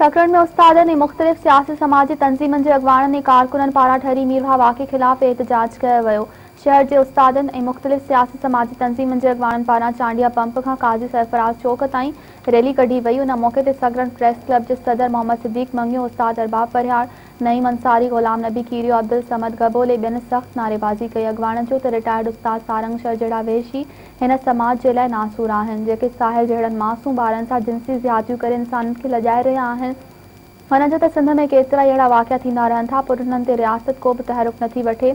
सकरण में उस्ताद ने मुख़्तलिफ़ सियासी समाजी तंज़ीमनि के अॻवाननि ऐं कारकुननि पारां ठरी मीरवा वाक़े ख़िलाफ़ एहतजाज कयो शहर जे उस्तादनि ऐं मुख़्तलिफ़ सियासी समाजी तंज़ीमनि जे अॻवाननि पारां चांडिया पंप खां काज़ी सरफराज़ चौक ताईं रैली कढी वई। उन मौक़े ते सगरण प्रेस क्लब जे सदर मोहम्मद सिद्दीक़ मंगियो, उस्ताद अरबाब परिहार, नईम अंसारी, ग़ुलाम नबी कीरियो अब्दुल समद गबोल ऐं सख़्तु नारेबाज़ी कई। अॻवाननि चयो त रिटायर्ड उस्ताद सारंग शर जहिड़ा वेशी हिन समाज जे लाइ नासूर आहिनि। जेके साहिल जहिड़नि मासूम ॿारनि सां जिन्सी ज़ियातियूं करे इंसाननि खे लॼाए रहिया आहिनि। हुन जो सिंध में केतिरा ई अहिड़ा रहनि था, पर उन्हनि रियासत को बि तहरुक नथी वठे।